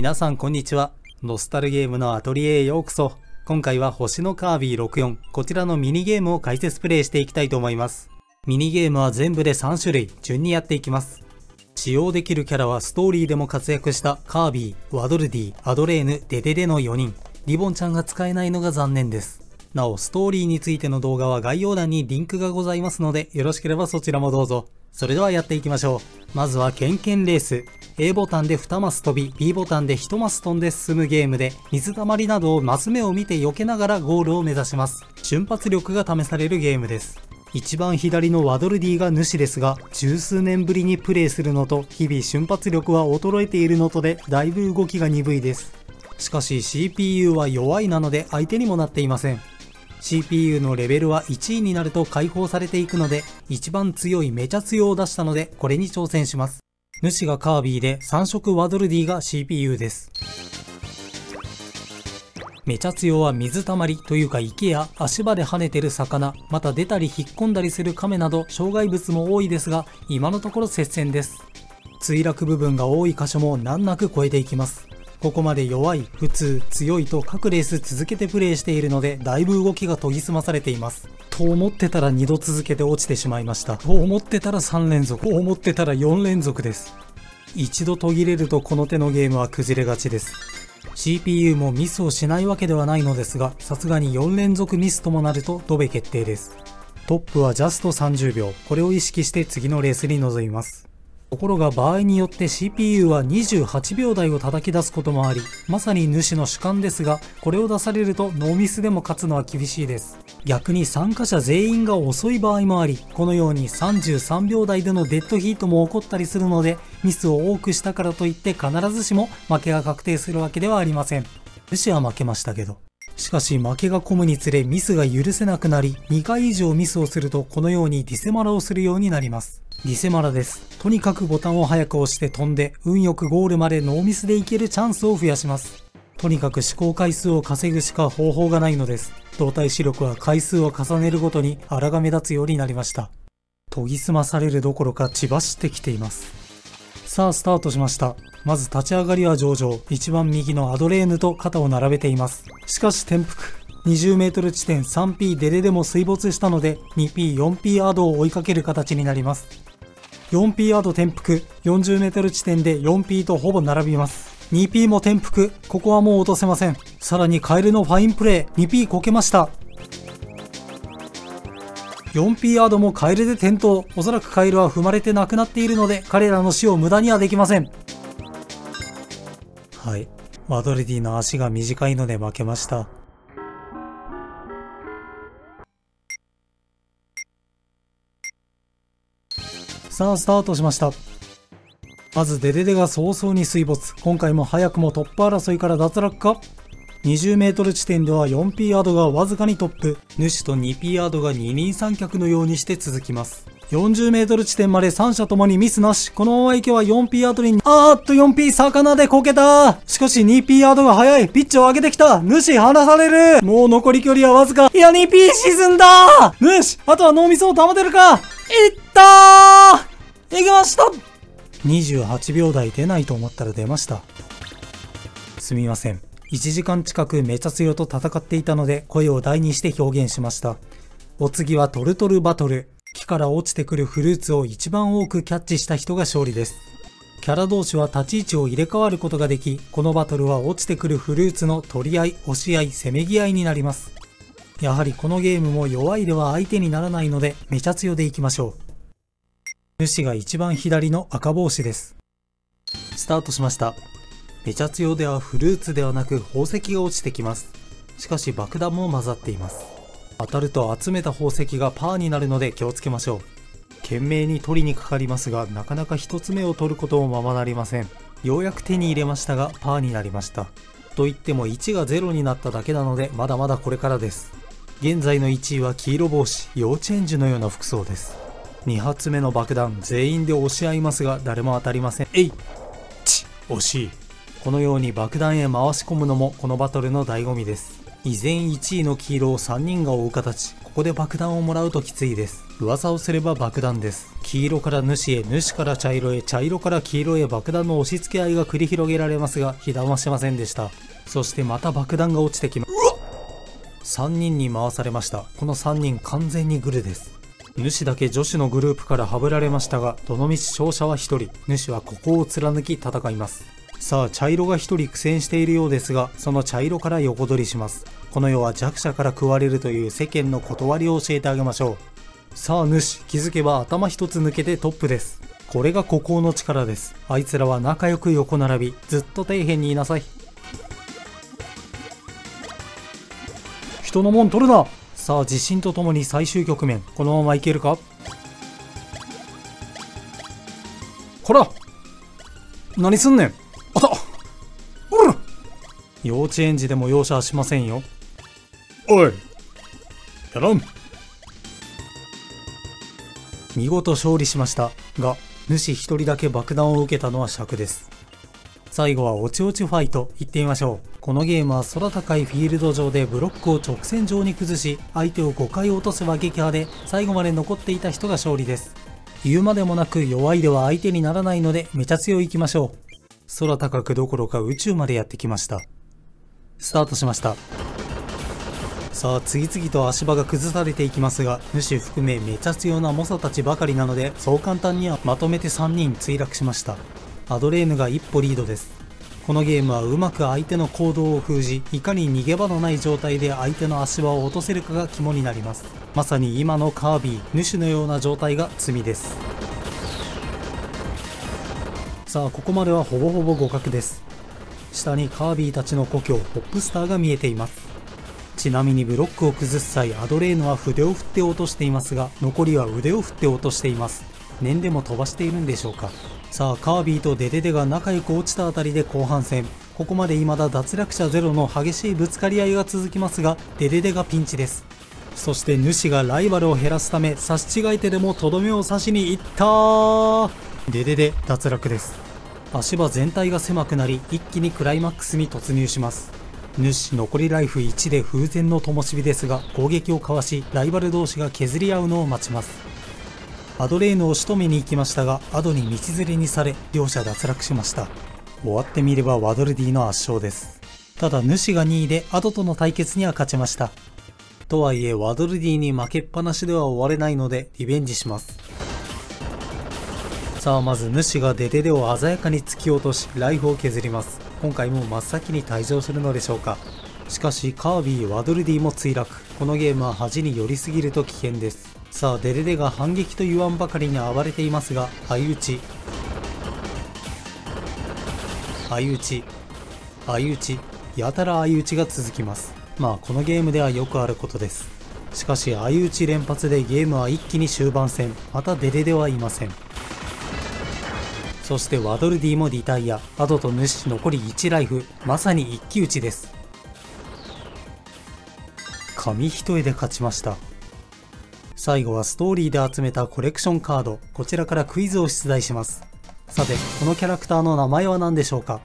皆さんこんにちは。ノスタルゲームのアトリエへようこそ。今回は星のカービィ64、こちらのミニゲームを解説プレイしていきたいと思います。ミニゲームは全部で3種類、順にやっていきます。使用できるキャラはストーリーでも活躍したカービィ、ワドルディ、アドレーヌ、デデデの4人。リボンちゃんが使えないのが残念です。なお、ストーリーについての動画は概要欄にリンクがございますので、よろしければそちらもどうぞ。それではやっていきましょう。まずはケンケンレース。A ボタンで2マス飛び、B ボタンで1マス飛んで進むゲームで、水たまりなどをマス目を見て避けながらゴールを目指します。瞬発力が試されるゲームです。一番左のワドルディが主ですが、十数年ぶりにプレイするのと、日々瞬発力は衰えているのとで、だいぶ動きが鈍いです。しかし CPU は弱いなので相手にもなっていません。CPU のレベルは1位になると解放されていくので、一番強いめちゃ強を出したので、これに挑戦します。主がカービィで3色ワドルディが CPU です。めちゃ強は水たまりというか池や足場で跳ねてる魚、また出たり引っ込んだりする亀など障害物も多いですが、今のところ接戦です。墜落部分が多い箇所も難なく越えていきます。ここまで弱い、普通、強いと各レース続けてプレイしているので、だいぶ動きが研ぎ澄まされています。と思ってたら2度続けて落ちてしまいました。と思ってたら3連続。と思ってたら4連続です。一度途切れるとこの手のゲームは崩れがちです。CPU もミスをしないわけではないのですが、さすがに4連続ミスともなるとドベ決定です。トップはジャスト30秒。これを意識して次のレースに臨みます。ところが場合によって CPU は28秒台を叩き出すこともあり、まさに主の主観ですが、これを出されるとノーミスでも勝つのは厳しいです。逆に参加者全員が遅い場合もあり、このように33秒台でのデッドヒートも起こったりするので、ミスを多くしたからといって必ずしも負けが確定するわけではありません。主は負けましたけど。しかし負けが込むにつれミスが許せなくなり、2回以上ミスをするとこのようにディセマラをするようになります。リセマラです。とにかくボタンを早く押して飛んで、運よくゴールまでノーミスでいけるチャンスを増やします。とにかく試行回数を稼ぐしか方法がないのです。動体視力は回数を重ねるごとに荒が目立つようになりました。研ぎ澄まされるどころか血走ってきています。さあ、スタートしました。まず立ち上がりは上々。一番右のアドレーヌと肩を並べています。しかし転覆。20メートル地点 3P デレでも水没したので 2P、4P アドを追いかける形になります。4P アド転覆、40メートル地点で 4P とほぼ並びます。2P も転覆、ここはもう落とせません。さらにカエルのファインプレー、2P こけました。4P アードもカエルで転倒。おそらくカエルは踏まれて亡くなっているので、彼らの死を無駄にはできません。はい。マドレディの足が短いので負けました。さあ、スタートしました。まず、デデデが早々に水没。今回も早くもトップ争いから脱落か？?20 メートル地点では 4P アードがわずかにトップ。主と 2P アードが二人三脚のようにして続きます。40メートル地点まで3者ともにミスなし。このまま行けば 4P アードに、あーっと 4P 魚でこけたしかし 2P アードが速い。ピッチを上げてきた主離されるもう残り距離はわずか。いや 2P 沈んだ主あとは脳みそを保てるかいったー行きました !28 秒台出ないと思ったら出ました。すみません。1時間近くめちゃ強と戦っていたので声を大にして表現しました。お次はトルトルバトル。木から落ちてくるフルーツを一番多くキャッチした人が勝利です。キャラ同士は立ち位置を入れ替わることができ、このバトルは落ちてくるフルーツの取り合い、押し合い、せめぎ合いになります。やはりこのゲームも弱いでは相手にならないので、めちゃ強でいきましょう。主が一番左の赤帽子です。スタートしました。めちゃ強ではフルーツではなく宝石が落ちてきます。しかし爆弾も混ざっています。当たると集めた宝石がパーになるので気をつけましょう。懸命に取りにかかりますが、なかなか一つ目を取ることもままなりません。ようやく手に入れましたが、パーになりました。と言っても1が0になっただけなので、まだまだこれからです。現在の1位は黄色帽子、幼稚園児のような服装です。2発目の爆弾全員で押し合いますが誰も当たりませんえいち惜しいこのように爆弾へ回し込むのもこのバトルの醍醐味です。依然1位の黄色を3人が追う形。ここで爆弾をもらうときついです。噂をすれば爆弾です。黄色から主へ主から茶色へ茶色から黄色へ爆弾の押し付け合いが繰り広げられますが被弾はしませんでした。そしてまた爆弾が落ちてきま3人に回されました。この3人完全にグルです。主だけ女子のグループからはぶられましたがどのみち勝者は1人。主はここを貫き戦います。さあ茶色が1人苦戦しているようですがその茶色から横取りします。この世は弱者から食われるという世間の断りを教えてあげましょう。さあ主気づけば頭一つ抜けてトップです。これが孤高の力です。あいつらは仲良く横並び。ずっと底辺にいなさい。人のもん取るな。さあ自信とともに最終局面。このままいけるか？こら！何すんねん。幼稚園児でも容赦はしませんよ。おいやらん。見事勝利しました。が主一人だけ爆弾を受けたのは尺です。最後はおちおちファイト。行ってみましょう。このゲームは空高いフィールド上でブロックを直線上に崩し相手を5回落とせば撃破で最後まで残っていた人が勝利です。言うまでもなく弱いでは相手にならないのでめちゃ強い行きましょう。空高くどころか宇宙までやってきましたスタートしました。さあ次々と足場が崩されていきますが主含めめちゃ強な猛者たちばかりなのでそう簡単にはまとめて3人墜落しました。アドレーヌが一歩リードです。このゲームはうまく相手の行動を封じいかに逃げ場のない状態で相手の足場を落とせるかが肝になります。まさに今のカービィ主のような状態が罪です。さあここまではほぼほぼ互角です。下にカービィたちの故郷ポップスターが見えています。ちなみにブロックを崩す際アドレーヌは筆を振って落としていますが残りは腕を振って落としています。念でも飛ばしているんでしょうか。さあカービィとデデデが仲良く落ちたあたりで後半戦。ここまで未だ脱落者ゼロの激しいぶつかり合いが続きますがデデデがピンチです。そして主がライバルを減らすため差し違えてでもとどめを刺しに行ったデデデ脱落です。足場全体が狭くなり一気にクライマックスに突入します。主残りライフ1で風前の灯火ですが攻撃をかわしライバル同士が削り合うのを待ちます。アドレーヌを仕留めに行きましたがアドに道連れにされ両者脱落しました。終わってみればワドルディの圧勝です。ただ主が2位でアドとの対決には勝ちました。とはいえワドルディに負けっぱなしでは終われないのでリベンジします。さあまず主がデデデを鮮やかに突き落としライフを削ります。今回も真っ先に退場するのでしょうか。しかしカービィワドルディも墜落。このゲームは恥に寄りすぎると危険です。さあデレデが反撃と言わんばかりに暴れていますが相打ち。相打ち。相打ち。やたら相打ちが続きます。まあこのゲームではよくあることです。しかし相打ち連発でゲームは一気に終盤戦。またデレデはいません。そしてワドルディもリタイア。アドと主残り1ライフ。まさに一騎打ちです。紙一重で勝ちました。最後はストーリーで集めたコレクションカード。こちらからクイズを出題します。さてこのキャラクターの名前は何でしょうか？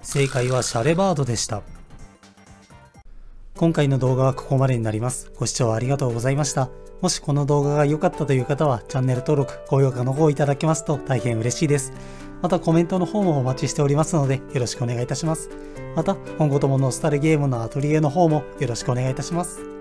正解はシャレバードでした。今回の動画はここまでになります。ご視聴ありがとうございました。もしこの動画が良かったという方はチャンネル登録高評価の方をいただけますと大変嬉しいですまたコメントの方もお待ちしておりますのでよろしくお願いいたします。また今後ともノスタルゲームのアトリエの方もよろしくお願いいたします。